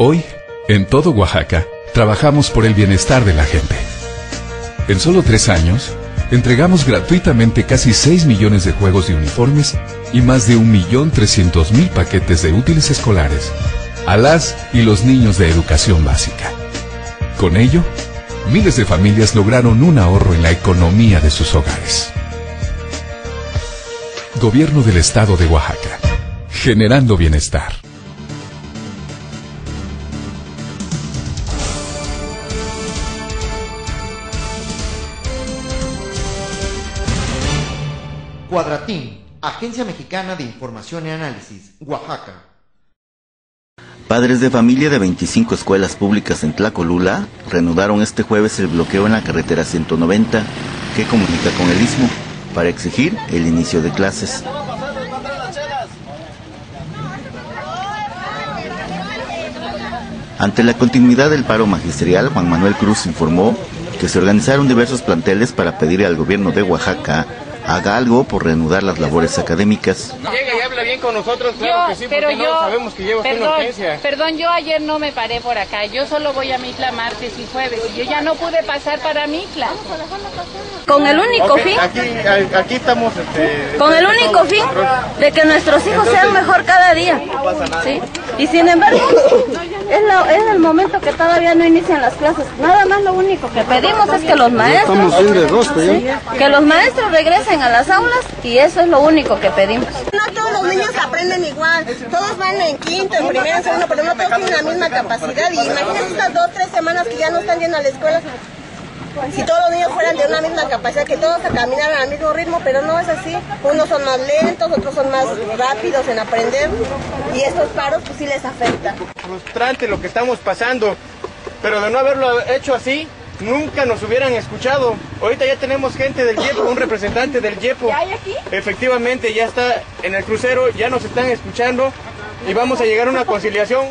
Hoy, en todo Oaxaca, trabajamos por el bienestar de la gente. En solo tres años, entregamos gratuitamente casi 6 millones de juegos y uniformes y más de 1.300.000 paquetes de útiles escolares a las y los niños de educación básica. Con ello, miles de familias lograron un ahorro en la economía de sus hogares. Gobierno del Estado de Oaxaca. Generando bienestar. Cuadratín, Agencia Mexicana de Información y Análisis, Oaxaca. Padres de familia de 25 escuelas públicas en Tlacolula reanudaron este jueves el bloqueo en la carretera 190 que comunica con el Istmo para exigir el inicio de clases. Ante la continuidad del paro magisterial, Juan Manuel Cruz informó que se organizaron diversos planteles para pedir al gobierno de Oaxaca haga algo por reanudar las labores académicas. Llega y habla bien con nosotros, claro que sí, pero yo, no sabemos que lleva perdón, una urgencia. Perdón, yo ayer no me paré por acá. Yo solo voy a Mitla martes y jueves. Y yo ya no pude pasar para Mitla. Con el único fin, aquí, estamos. Este, con el único fin de que nuestros hijos sean mejor cada día. ¿sí? Y sin embargo, es, la- es el momento que todavía no inician las clases. Nada más lo único que pedimos es que los maestros, que los maestros regresen a las aulas y eso es lo único que pedimos. No todos los niños aprenden igual, todos van en quinto, en primero, en segundo, pero no todos tienen la misma capacidad. Y imagínense estas dos, tres semanas que ya no están yendo a la escuela. Si todos los niños fueran de una misma capacidad, que todos caminaran al mismo ritmo, pero no es así. Unos son más lentos, otros son más rápidos en aprender. Y estos paros pues sí les afecta. frustrante lo que estamos pasando, pero de no haberlo hecho así, nunca nos hubieran escuchado. Ahorita ya tenemos gente del YEPO, un representante del YEPO. ¿Ya hay aquí? Efectivamente, ya está en el crucero, ya nos están escuchando y vamos a llegar a una conciliación.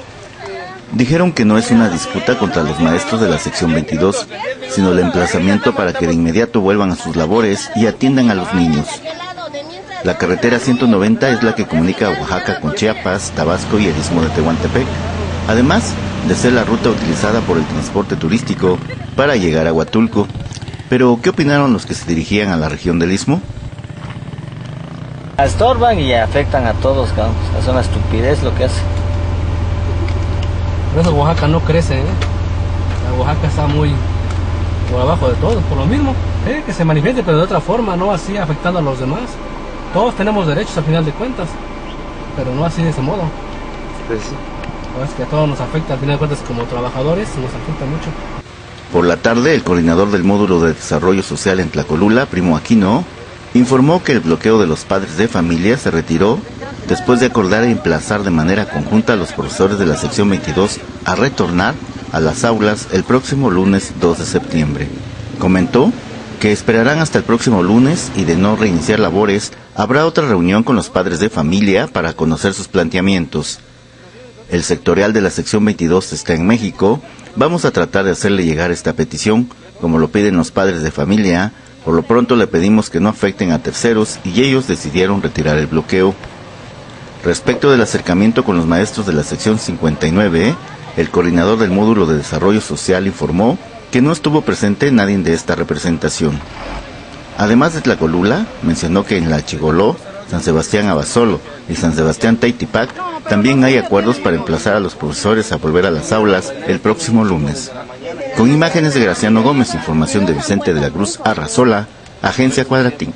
Dijeron que no es una disputa contra los maestros de la sección 22, sino el emplazamiento para que de inmediato vuelvan a sus labores y atiendan a los niños. La carretera 190 es la que comunica Oaxaca con Chiapas, Tabasco y el istmo de Tehuantepec, además de ser la ruta utilizada por el transporte turístico para llegar a Huatulco. Pero, ¿qué opinaron los que se dirigían a la región del istmo? estorban y afectan a todos. Es una estupidez lo que hace. Por eso Oaxaca no crece, ¿eh? La Oaxaca está muy por abajo de todo, por lo mismo. ¿eh? Que se manifieste, pero de otra forma, no así afectando a los demás. Todos tenemos derechos al final de cuentas, pero no así de ese modo. Pues Es que a todos nos afecta al final de cuentas como trabajadores, nos afecta mucho. Por la tarde, el coordinador del módulo de desarrollo social en Tlacolula, Primo Aquino, informó que el bloqueo de los padres de familia se retiró después de acordar emplazar de manera conjunta a los profesores de la sección 22 a retornar a las aulas el próximo lunes 2 de septiembre. Comentó que esperarán hasta el próximo lunes y de no reiniciar labores, habrá otra reunión con los padres de familia para conocer sus planteamientos. El sectorial de la sección 22 está en México. Vamos a tratar de hacerle llegar esta petición, como lo piden los padres de familia. Por lo pronto le pedimos que no afecten a terceros y ellos decidieron retirar el bloqueo. Respecto del acercamiento con los maestros de la sección 59, el coordinador del módulo de desarrollo social informó que no estuvo presente nadie de esta representación. Además de Tlacolula, mencionó que en la Chigoló, San Sebastián Abasolo y San Sebastián Taitipac también hay acuerdos para emplazar a los profesores a volver a las aulas el próximo lunes. Con imágenes de Graciano Gómez, información de Vicente de la Cruz Arrazola, Agencia Cuadratín.